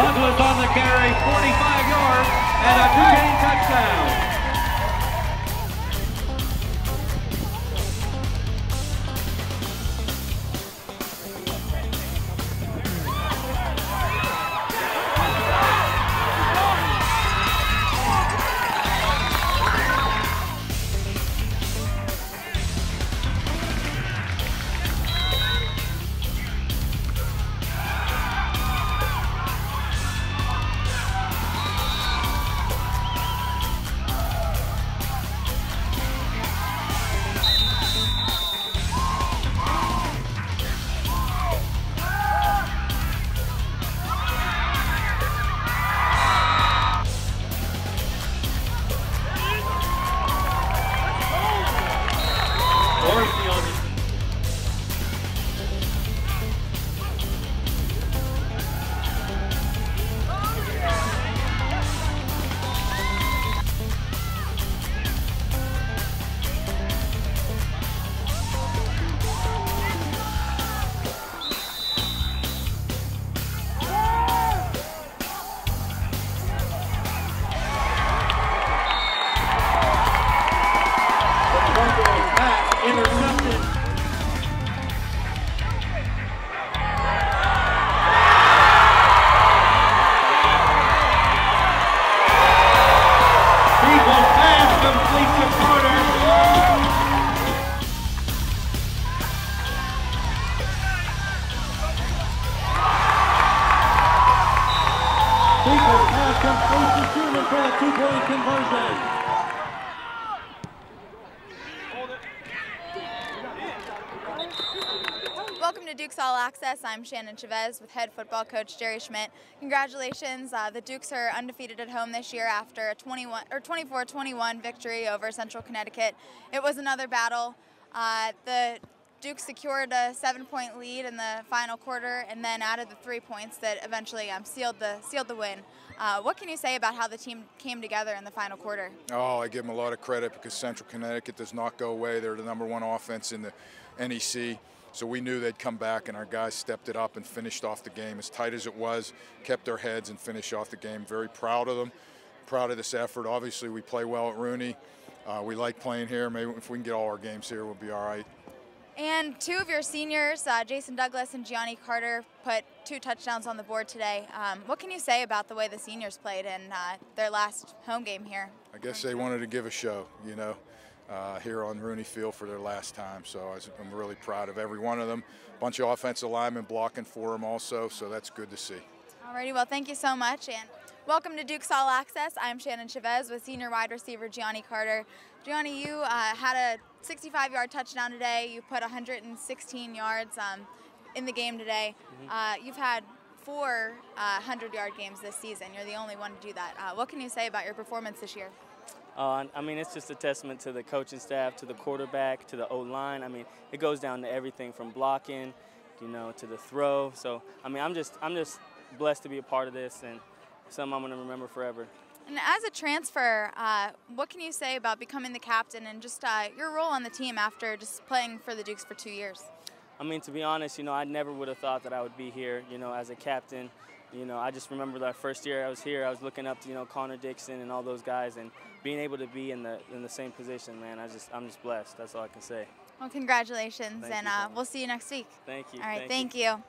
Douglas on the carry, 45 yards, and a two-game touchdown. Pass complete to Schumann for a two-point conversion. Welcome to Dukes All Access. I'm Shannon Chavez with head football coach Jerry Schmitt. Congratulations. Uh, the Dukes are undefeated at home this year after a 21 or 24-21 victory over Central Connecticut. It was another battle. Uh, the Dukes secured a seven-point lead in the final quarter and then added the three points that eventually um, sealed the sealed the win. Uh, what can you say about how the team came together in the final quarter? Oh, I give them a lot of credit because Central Connecticut does not go away. They're the number one offense in the NEC. So we knew they'd come back, and our guys stepped it up and finished off the game as tight as it was, kept their heads and finished off the game. Very proud of them, proud of this effort. Obviously, we play well at Rooney. Uh, we like playing here. Maybe if we can get all our games here, we'll be all right. And two of your seniors, uh, Jason Douglas and Gianni Carter, put two touchdowns on the board today. Um, what can you say about the way the seniors played in uh, their last home game here? I guess they wanted to give a show, you know, uh, here on Rooney Field for their last time. So I was, I'm really proud of every one of them. Bunch of offensive linemen blocking for them also, so that's good to see. Alrighty, well, thank you so much. And welcome to Duke's All Access. I'm Shannon Chavez with senior wide receiver Gianni Carter. Gianni, you uh, had a 65 yard touchdown today. You put 116 yards um, in the game today. Uh, you've had four uh, 100 yard games this season. You're the only one to do that. Uh, what can you say about your performance this year? Uh, I mean, it's just a testament to the coaching staff, to the quarterback, to the O line. I mean, it goes down to everything from blocking, you know, to the throw. So, I mean, I'm just, I'm just blessed to be a part of this and something I'm going to remember forever. And as a transfer, uh, what can you say about becoming the captain and just uh, your role on the team after just playing for the Dukes for two years? I mean, to be honest, you know, I never would have thought that I would be here, you know, as a captain. You know, I just remember that first year I was here, I was looking up to, you know, Connor Dixon and all those guys and being able to be in the in the same position, man, I just I'm just blessed. That's all I can say. Well, congratulations, Thank and you uh, we'll see you next week. Thank you. All right, thank thank you. you.